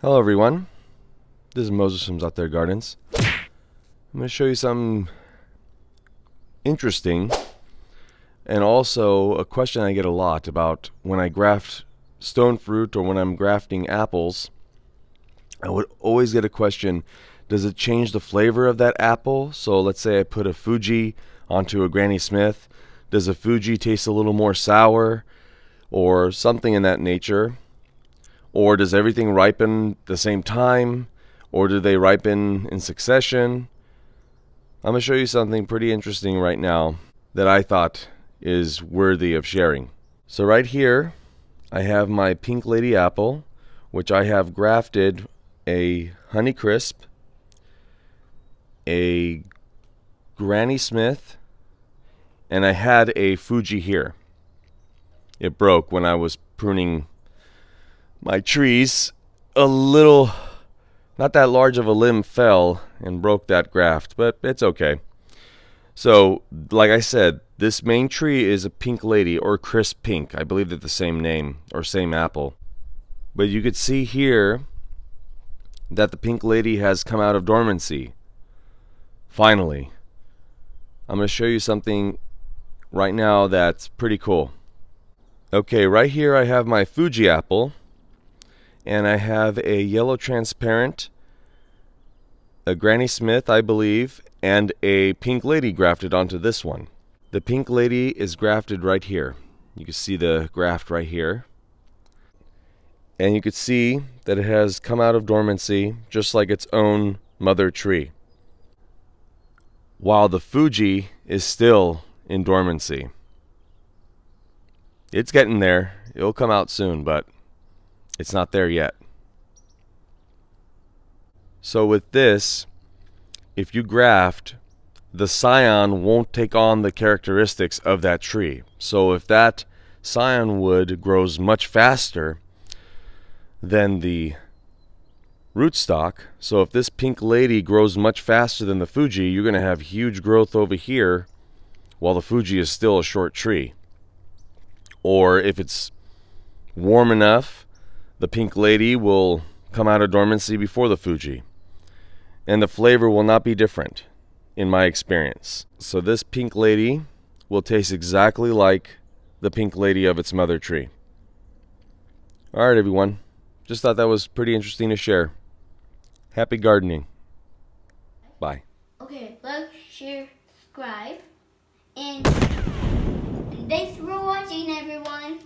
Hello everyone, this is Moses from Zaatar Gardens. I'm going to show you something interesting and also a question I get a lot about when I graft stone fruit or when I'm grafting apples. I would always get a question, does it change the flavor of that apple? So let's say I put a Fuji onto a Granny Smith. Does a Fuji taste a little more sour? Or something in that nature? Or does everything ripen the same time? Or do they ripen in succession? I'm going to show you something pretty interesting right now that I thought is worthy of sharing. So right here, I have my Pink Lady apple, which I have grafted a Honeycrisp, a Granny Smith, and I had a Fuji here. It broke when I was pruning my trees. A little not that large of a limb fell and broke that graft but it's okay. So like i said this main tree is a pink lady or crisp pink. I believe they're the same name or same apple. But you could see here that the pink lady has come out of dormancy. Finally. I'm going to show you something right now that's pretty cool okay right here i have my fuji apple and I have a yellow transparent, a Granny Smith, I believe, and a Pink Lady grafted onto this one. The Pink Lady is grafted right here. You can see the graft right here. And you can see that it has come out of dormancy just like its own mother tree. While the Fuji is still in dormancy. It's getting there. It'll come out soon, but it's not there yet. So with this, if you graft, the scion won't take on the characteristics of that tree. So if that scion wood grows much faster than the rootstock, so if this pink lady grows much faster than the Fuji, you're going to have huge growth over here while the Fuji is still a short tree. Or if it's warm enough the pink lady will come out of dormancy before the Fuji. And the flavor will not be different in my experience. So this pink lady will taste exactly like the pink lady of its mother tree. All right, everyone. Just thought that was pretty interesting to share. Happy gardening. Bye. Okay, like, share, subscribe, and thanks for watching, everyone.